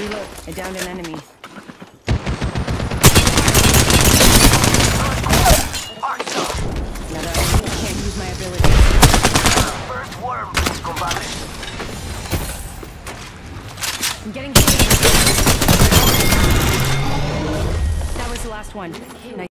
Reload. I downed an enemy. Another enemy. Can't use my ability. First worm, compadre. I'm getting hit. That was the last one. Nice.